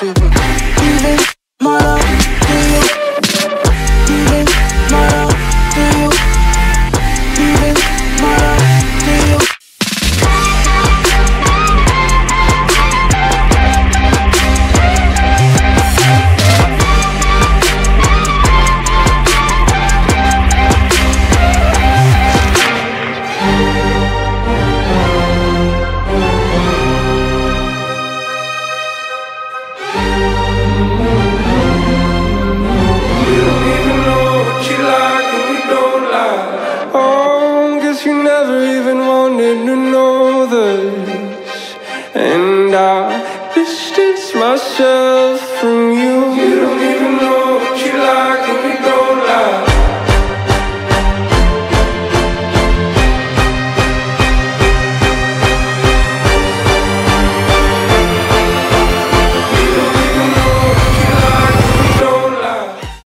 She I distance myself from you.